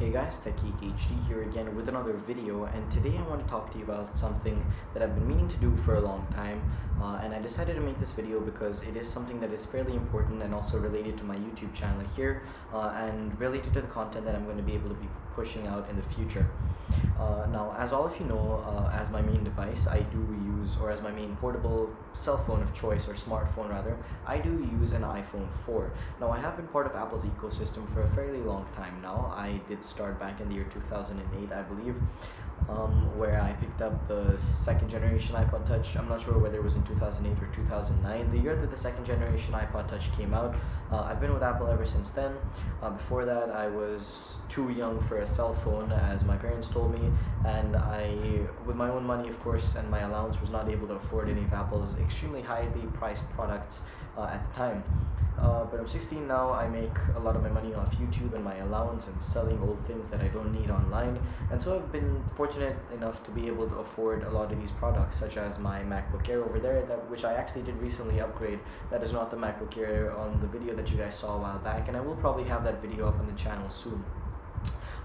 Hey guys, TekGeekHD here again with another video and today I want to talk to you about something that I've been meaning to do for a long time uh, and I decided to make this video because it is something that is fairly important and also related to my YouTube channel here uh, and related to the content that I'm going to be able to be pushing out in the future. Uh, now, as all of you know, uh, as my main device, I do use, or as my main portable cell phone of choice, or smartphone rather, I do use an iPhone 4. Now, I have been part of Apple's ecosystem for a fairly long time now. I did start back in the year 2008, I believe um, where I picked up the second generation iPod Touch. I'm not sure whether it was in 2008 or 2009, the year that the second generation iPod Touch came out. Uh, I've been with Apple ever since then. Uh, before that, I was too young for a cell phone, as my parents told me, and I, with my own money, of course, and my allowance, was not able to afford any of Apple's extremely highly priced products uh, at the time. Uh, but I'm 16 now. I make a lot of my money off YouTube and my allowance and selling old things that I don't need online. And so I've been fortunate enough to be able to afford a lot of these products, such as my MacBook Air over there, that which I actually did recently upgrade. That is not the MacBook Air on the video that you guys saw a while back, and I will probably have that video up on the channel soon.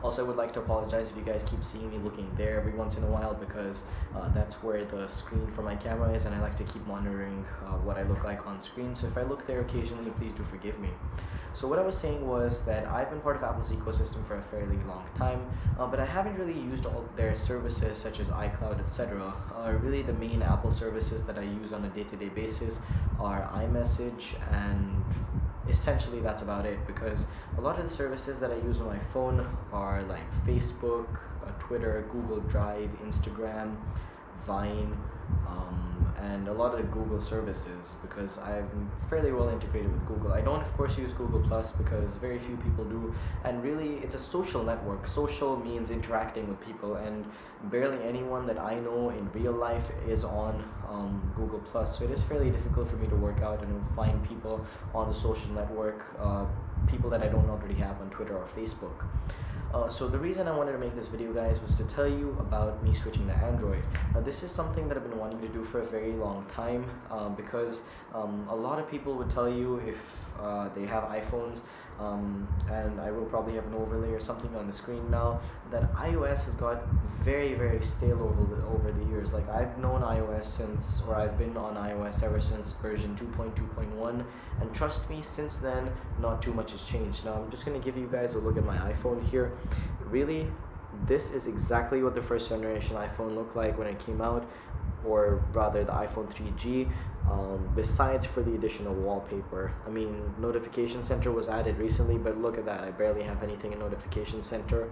Also, I would like to apologize if you guys keep seeing me looking there every once in a while because uh, that's where the screen for my camera is and I like to keep monitoring uh, what I look like on screen. So if I look there occasionally, please do forgive me. So what I was saying was that I've been part of Apple's ecosystem for a fairly long time, uh, but I haven't really used all their services such as iCloud, etc. Uh, really, the main Apple services that I use on a day-to-day -day basis are iMessage and essentially that's about it because a lot of the services that I use on my phone are like Facebook, uh, Twitter, Google Drive, Instagram, Vine, um, and a lot of Google services because I'm fairly well integrated with Google. I don't, of course, use Google Plus because very few people do, and really, it's a social network. Social means interacting with people, and barely anyone that I know in real life is on um, Google Plus. So it is fairly difficult for me to work out and find people on the social network, uh, people that I don't already have on Twitter or Facebook. Uh, so the reason I wanted to make this video guys was to tell you about me switching to Android. Now this is something that I've been wanting to do for a very long time um, because um, a lot of people would tell you if uh, they have iPhones um, and I will probably have an overlay or something on the screen now. That iOS has got very very stale over the, over the years. Like I've known iOS since or I've been on iOS ever since version 2.2.1 and trust me since then not too much has changed. Now I'm just gonna give you guys a look at my iPhone here. Really this is exactly what the first generation iPhone looked like when it came out or rather the iPhone 3G um, besides for the additional wallpaper. I mean, Notification Center was added recently, but look at that. I barely have anything in Notification Center.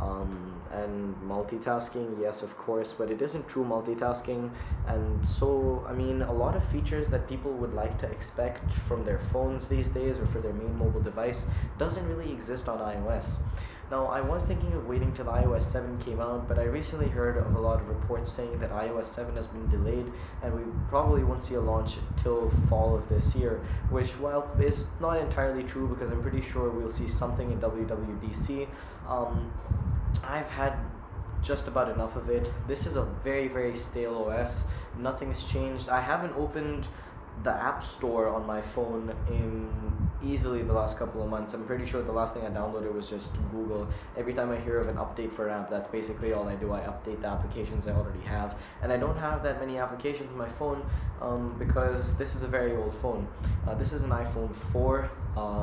Um, and multitasking, yes, of course, but it isn't true multitasking. And so, I mean, a lot of features that people would like to expect from their phones these days or for their main mobile device doesn't really exist on iOS. Now, I was thinking of waiting till iOS 7 came out, but I recently heard of a lot of reports saying that iOS 7 has been delayed and we probably won't see a launch till fall of this year, which, while is not entirely true because I'm pretty sure we'll see something in WWDC, um, I've had just about enough of it. This is a very, very stale OS. Nothing's changed. I haven't opened the App Store on my phone in easily the last couple of months. I'm pretty sure the last thing I downloaded was just Google. Every time I hear of an update for an app, that's basically all I do. I update the applications I already have. And I don't have that many applications on my phone um, because this is a very old phone. Uh, this is an iPhone 4.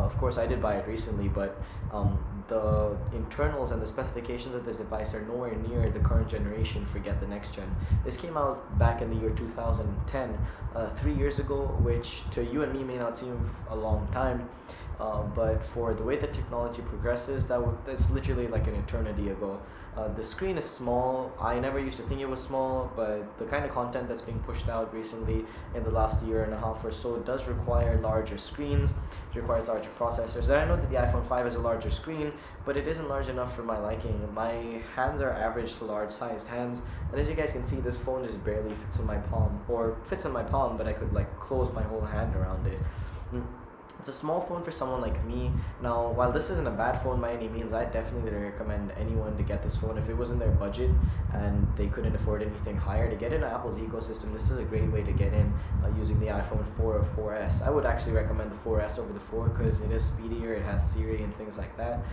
Uh, of course, I did buy it recently, but um, the internals and the specifications of this device are nowhere near the current generation, forget the next gen. This came out back in the year 2010, uh, three years ago, which to you and me may not seem a long time, uh, but for the way that technology progresses, that that's literally like an eternity ago. Uh, the screen is small. I never used to think it was small, but the kind of content that's being pushed out recently in the last year and a half or so does require larger screens. It requires larger processors. And I know that the iPhone 5 has a larger screen, but it isn't large enough for my liking. My hands are average to large sized hands, and as you guys can see, this phone just barely fits in my palm, or fits in my palm, but I could like close my whole hand around it. Mm. It's a small phone for someone like me. Now, while this isn't a bad phone by any means, I definitely recommend anyone to get this phone if it was in their budget and they couldn't afford anything higher. To get into Apple's ecosystem, this is a great way to get in uh, using the iPhone 4 or 4S. I would actually recommend the 4S over the 4 because it is speedier, it has Siri and things like that.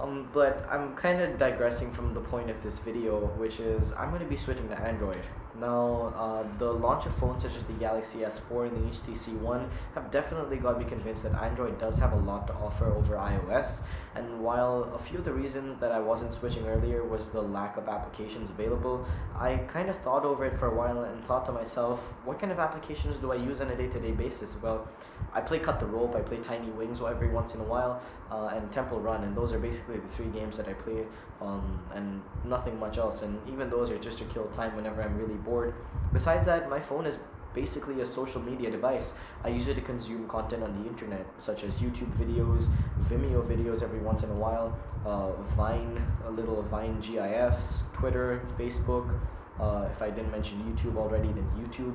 Um, Um, but I'm kind of digressing from the point of this video, which is I'm going to be switching to Android. Now, uh, the launch of phones such as the Galaxy S4 and the HTC One have definitely got me convinced that Android does have a lot to offer over iOS. And while a few of the reasons that I wasn't switching earlier was the lack of applications available, I kind of thought over it for a while and thought to myself, what kind of applications do I use on a day-to-day basis? Well, I play Cut the Rope, I play Tiny Wings every once in a while, uh, and Temple Run, and those are basically the three games that I play, um, and nothing much else. And even those are just to kill time whenever I'm really bored. Besides that, my phone is basically a social media device. I use it to consume content on the internet, such as YouTube videos, Vimeo videos every once in a while, uh, Vine, a little Vine GIFs, Twitter, Facebook. Uh, if I didn't mention YouTube already, then YouTube.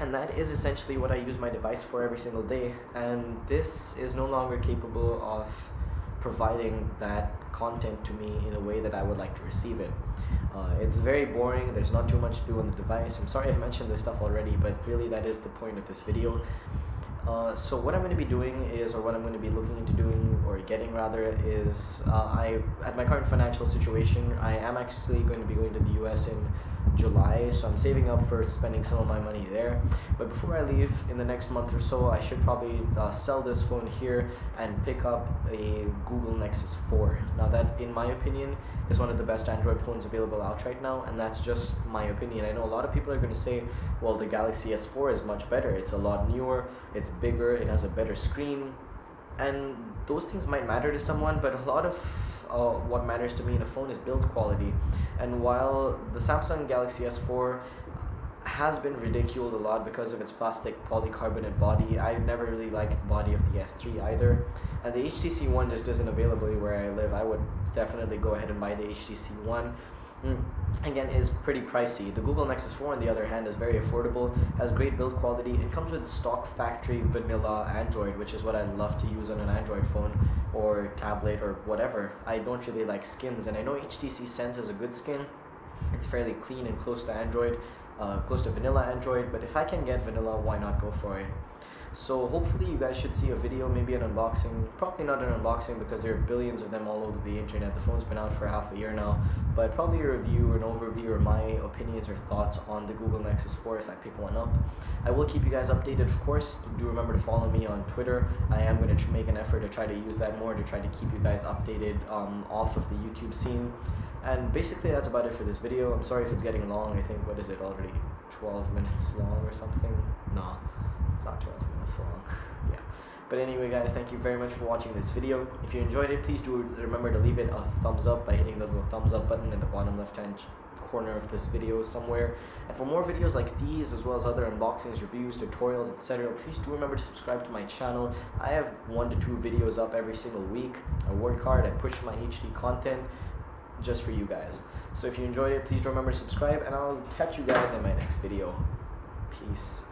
And that is essentially what I use my device for every single day. And this is no longer capable of providing that content to me in a way that I would like to receive it. Uh, it's very boring, there's not too much to do on the device. I'm sorry I've mentioned this stuff already, but really that is the point of this video. Uh, so what I'm going to be doing is, or what I'm going to be looking into doing, or getting rather, is uh, I, at my current financial situation, I am actually going to be going to the US in July, so I'm saving up for spending some of my money there. But before I leave in the next month or so, I should probably uh, sell this phone here and pick up a Google Nexus 4. Now that, in my opinion, is one of the best Android phones available out right now, and that's just my opinion. I know a lot of people are going to say, well, the Galaxy S4 is much better. It's a lot newer, it's bigger, it has a better screen, and those things might matter to someone, but a lot of uh, what matters to me in a phone is build quality. And while the Samsung Galaxy S4 has been ridiculed a lot because of its plastic polycarbonate body. I never really liked the body of the S3 either. And the HTC One just isn't available where I live. I would definitely go ahead and buy the HTC One. Mm. Again, is pretty pricey. The Google Nexus 4, on the other hand, is very affordable, has great build quality, and comes with stock factory vanilla Android, which is what I love to use on an Android phone or tablet or whatever. I don't really like skins, and I know HTC Sense is a good skin. It's fairly clean and close to Android, uh, close to vanilla Android, but if I can get vanilla, why not go for it? So hopefully you guys should see a video, maybe an unboxing. Probably not an unboxing because there are billions of them all over the internet. The phone's been out for half a year now. But probably a review or an overview or my opinions or thoughts on the Google Nexus 4 if I pick one up. I will keep you guys updated, of course. Do remember to follow me on Twitter. I am going to make an effort to try to use that more to try to keep you guys updated um, off of the YouTube scene. And basically that's about it for this video. I'm sorry if it's getting long. I think, what is it, already 12 minutes long or something? No, it's not 12 yeah. But anyway guys, thank you very much for watching this video. If you enjoyed it, please do remember to leave it a thumbs up by hitting the little thumbs up button in the bottom left hand corner of this video somewhere. And for more videos like these, as well as other unboxings, reviews, tutorials, etc., please do remember to subscribe to my channel. I have one to two videos up every single week. I work hard, I push my HD content just for you guys. So if you enjoyed it, please remember to subscribe, and I'll catch you guys in my next video. Peace.